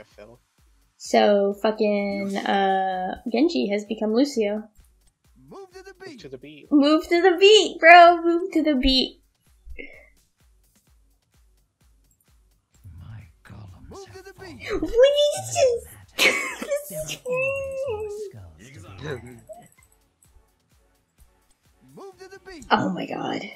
a fill. So fucking uh Genji has become Lucio. Move to the beat. Move To the beat. Move to the beat, bro. Move to the beat. My golems Move to the beat. What is this? Move to the beat. oh my god.